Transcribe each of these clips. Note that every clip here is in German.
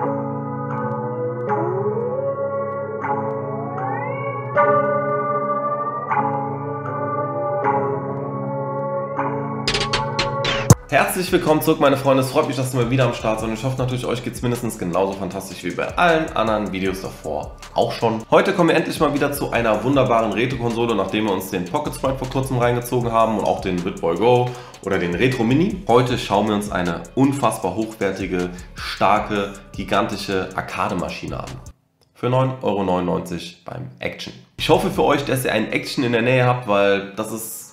Bye. Herzlich willkommen zurück, meine Freunde. Es freut mich, dass ihr mal wieder am Start seid. Und ich hoffe natürlich, euch geht es mindestens genauso fantastisch wie bei allen anderen Videos davor auch schon. Heute kommen wir endlich mal wieder zu einer wunderbaren Retro-Konsole, nachdem wir uns den Pocket Sprite vor kurzem reingezogen haben und auch den BitBoy Go oder den Retro Mini. Heute schauen wir uns eine unfassbar hochwertige, starke, gigantische Arcade-Maschine an. Für 9,99 Euro beim Action. Ich hoffe für euch, dass ihr einen Action in der Nähe habt, weil das ist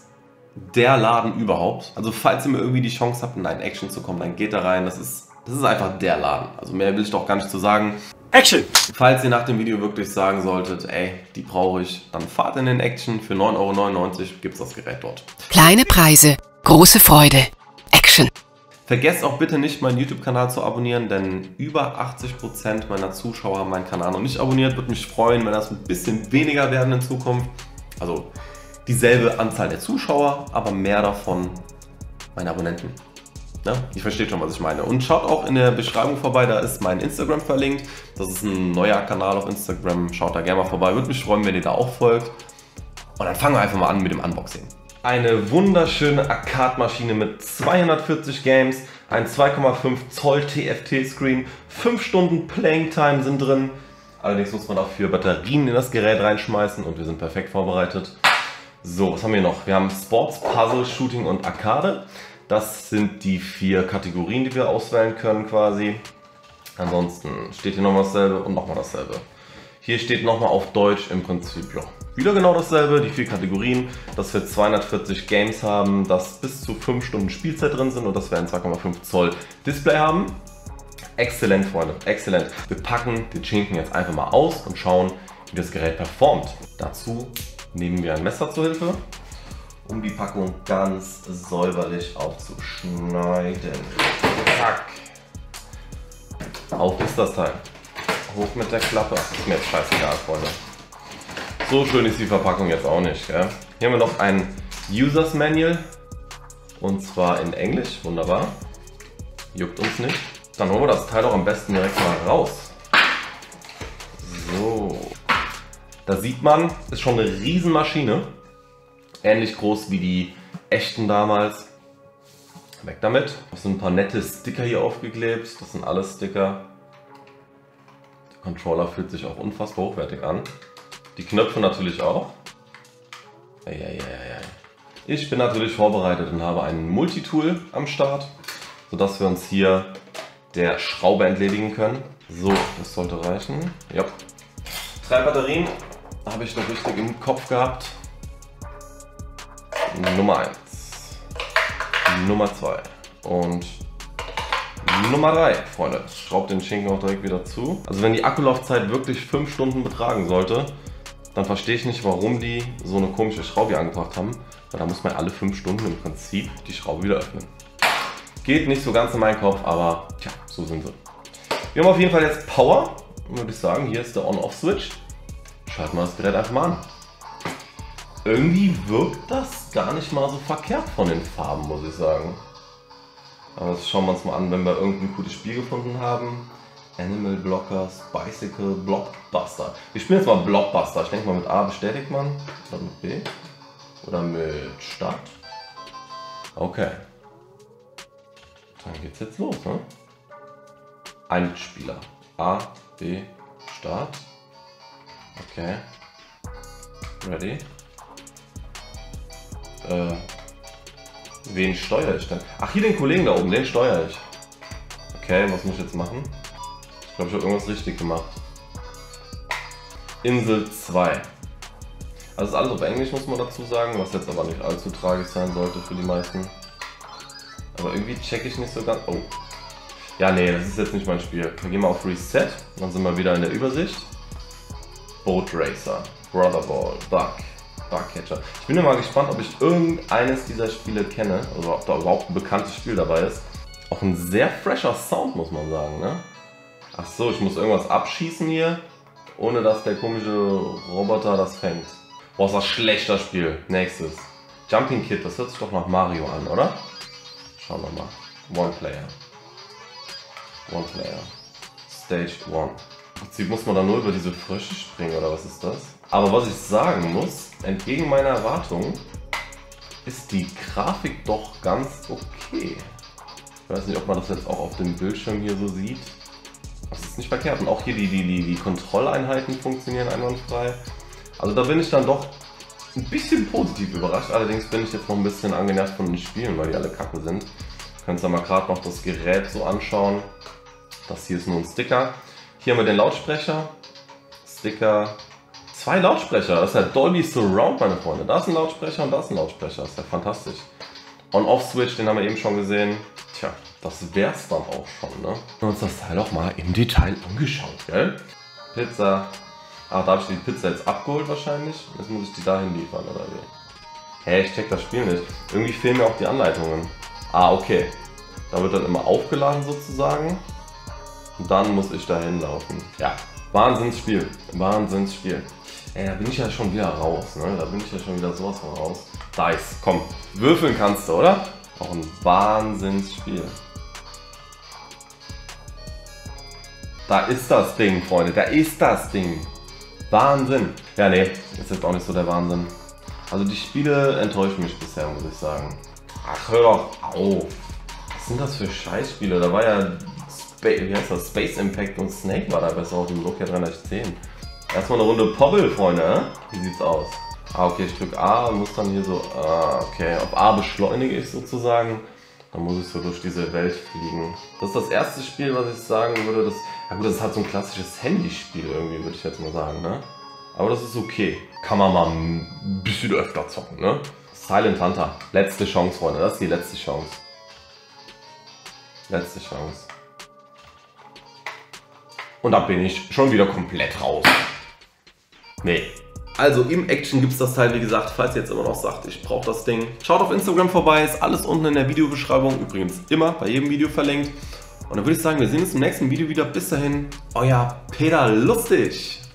der Laden überhaupt. Also falls ihr mir irgendwie die Chance habt, in einen Action zu kommen, dann geht da rein. Das ist, das ist einfach der Laden. Also mehr will ich doch gar nicht zu sagen. Action! Falls ihr nach dem Video wirklich sagen solltet, ey, die brauche ich, dann fahrt in den Action. Für 9,99 Euro gibt es das Gerät dort. Kleine Preise, große Freude. Action! Vergesst auch bitte nicht, meinen YouTube-Kanal zu abonnieren, denn über 80% meiner Zuschauer haben meinen Kanal noch nicht abonniert. Würde mich freuen, wenn das ein bisschen weniger werden in Zukunft. Also dieselbe Anzahl der Zuschauer, aber mehr davon meine Abonnenten. Ja, ich verstehe schon, was ich meine. Und schaut auch in der Beschreibung vorbei, da ist mein Instagram verlinkt. Das ist ein neuer Kanal auf Instagram. Schaut da gerne mal vorbei. Würde mich freuen, wenn ihr da auch folgt. Und dann fangen wir einfach mal an mit dem Unboxing. Eine wunderschöne Arcade-Maschine mit 240 Games, ein 2,5 Zoll TFT-Screen, 5 Stunden Playing Time sind drin. Allerdings muss man dafür Batterien in das Gerät reinschmeißen und wir sind perfekt vorbereitet. So, was haben wir noch? Wir haben Sports, Puzzle, Shooting und Arcade. Das sind die vier Kategorien, die wir auswählen können quasi. Ansonsten steht hier nochmal dasselbe und nochmal dasselbe. Hier steht nochmal auf Deutsch im Prinzip, ja, wieder genau dasselbe, die vier Kategorien, dass wir 240 Games haben, dass bis zu 5 Stunden Spielzeit drin sind und dass wir ein 2,5 Zoll Display haben. Exzellent, Freunde, exzellent. Wir packen den Schinken jetzt einfach mal aus und schauen, wie das Gerät performt. Dazu nehmen wir ein Messer zur Hilfe, um die Packung ganz säuberlich aufzuschneiden. Zack. Auf ist das Teil. Hoch mit der Klappe. Ist mir jetzt scheißegal, Freunde. So schön ist die Verpackung jetzt auch nicht. Gell? Hier haben wir noch ein Users Manual. Und zwar in Englisch. Wunderbar. Juckt uns nicht. Dann holen wir das Teil auch am besten direkt mal raus. Da sieht man, ist schon eine Riesenmaschine. Ähnlich groß wie die echten damals. Weg damit. Noch so ein paar nette Sticker hier aufgeklebt. Das sind alles Sticker. Der Controller fühlt sich auch unfassbar hochwertig an. Die Knöpfe natürlich auch. Ich bin natürlich vorbereitet und habe ein Multitool am Start, sodass wir uns hier der Schraube entledigen können. So, das sollte reichen. Ja. Drei Batterien habe ich noch richtig im Kopf gehabt. Nummer 1, Nummer 2 und Nummer 3, Freunde. Schraubt den Schinken auch direkt wieder zu. Also wenn die Akkulaufzeit wirklich 5 Stunden betragen sollte, dann verstehe ich nicht, warum die so eine komische Schraube hier angebracht haben. Weil da muss man alle 5 Stunden im Prinzip die Schraube wieder öffnen. Geht nicht so ganz in meinen Kopf, aber tja, so sind sie. Wir haben auf jeden Fall jetzt Power. Würde ich sagen, hier ist der On-Off-Switch. Schalten wir das Gerät einfach mal an. Irgendwie wirkt das gar nicht mal so verkehrt von den Farben, muss ich sagen. Aber das schauen wir uns mal an, wenn wir irgendein gutes Spiel gefunden haben. Animal Blockers, Bicycle, Blockbuster. Wir spielen jetzt mal Blockbuster. Ich denke mal mit A bestätigt man. Oder mit B. Oder mit Start. Okay. Dann geht's jetzt los, ne? Ein Spieler. A, B, Start. Okay. Ready. Äh, wen steuere ich denn? Ach, hier den Kollegen da oben, den steuere ich. Okay, was muss ich jetzt machen? Ich glaube, ich habe irgendwas richtig gemacht. Insel 2. Also ist alles auf Englisch, muss man dazu sagen, was jetzt aber nicht allzu tragisch sein sollte für die meisten. Aber irgendwie checke ich nicht so ganz... Oh. Ja, nee, das ist jetzt nicht mein Spiel. Wir gehen mal auf Reset, dann sind wir wieder in der Übersicht. Boat Racer, Brother Ball, Bug, Bugcatcher. Ich bin mal gespannt, ob ich irgendeines dieser Spiele kenne, oder ob da überhaupt ein bekanntes Spiel dabei ist. Auch ein sehr fresher Sound, muss man sagen, ne? Ach so, ich muss irgendwas abschießen hier, ohne dass der komische Roboter das fängt. Boah, ist das schlechter Spiel. Nächstes. Jumping Kid, das hört sich doch nach Mario an, oder? Schauen wir mal. One Player. One Player. Stage 1. Prinzip muss man da nur über diese Frösche springen, oder was ist das? Aber was ich sagen muss, entgegen meiner Erwartungen, ist die Grafik doch ganz okay. Ich weiß nicht, ob man das jetzt auch auf dem Bildschirm hier so sieht. Das ist nicht verkehrt. Und auch hier die, die, die, die Kontrolleinheiten funktionieren einwandfrei. Also da bin ich dann doch ein bisschen positiv überrascht. Allerdings bin ich jetzt noch ein bisschen angenervt von den Spielen, weil die alle kacke sind. Könnt ihr mal gerade noch das Gerät so anschauen. Das hier ist nur ein Sticker. Hier haben wir den Lautsprecher. Sticker. Zwei Lautsprecher. Das ist ja Dolby Surround, meine Freunde. Da ist ein Lautsprecher und da ist ein Lautsprecher. Das ist ja fantastisch. On-Off-Switch, den haben wir eben schon gesehen. Tja, das wär's dann auch schon, ne? Und uns das Teil auch mal im Detail angeschaut, gell? Pizza. Ah, da habe ich die Pizza jetzt abgeholt wahrscheinlich. Jetzt muss ich die dahin liefern, oder wie? Hä, ich check das Spiel nicht. Irgendwie fehlen mir auch die Anleitungen. Ah, okay. Da wird dann immer aufgeladen sozusagen. Und dann muss ich da hinlaufen. Ja, Wahnsinnsspiel. Wahnsinnsspiel. Ey, da bin ich ja schon wieder raus, ne? Da bin ich ja schon wieder sowas von raus. Dice, komm. Würfeln kannst du, oder? Auch ein Wahnsinnsspiel. Da ist das Ding, Freunde. Da ist das Ding. Wahnsinn. Ja, nee, ist jetzt auch nicht so der Wahnsinn. Also die Spiele enttäuschen mich bisher, muss ich sagen. Ach, hör doch auf. Was sind das für Scheißspiele? Da war ja Spa wie heißt das? Space Impact und Snake war da besser auf dem Nokia 310. Erstmal eine Runde Pobbel, Freunde. Wie sieht's aus? Ah, okay, ich drücke A und muss dann hier so, ah, okay, auf A beschleunige ich sozusagen. Dann muss ich so durch diese Welt fliegen. Das ist das erste Spiel, was ich sagen würde, das, ja gut, das ist halt so ein klassisches Handyspiel irgendwie, würde ich jetzt mal sagen, ne? Aber das ist okay. Kann man mal ein bisschen öfter zocken, ne? Silent Hunter. Letzte Chance, Freunde. Das ist die letzte Chance. Letzte Chance. Und da bin ich schon wieder komplett raus. Nee. Also im Action gibt es das Teil, wie gesagt, falls ihr jetzt immer noch sagt, ich brauche das Ding. Schaut auf Instagram vorbei, ist alles unten in der Videobeschreibung. Übrigens immer bei jedem Video verlinkt. Und dann würde ich sagen, wir sehen uns im nächsten Video wieder. Bis dahin, euer Peter Lustig.